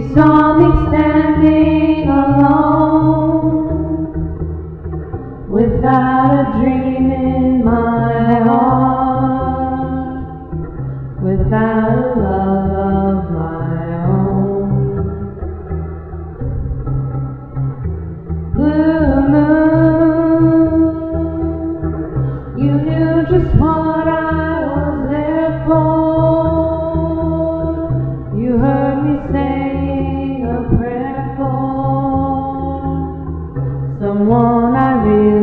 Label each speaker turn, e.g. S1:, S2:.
S1: You saw me standing alone without a dream in my heart, without a love of my own. Blue moon, you knew just what I. someone I really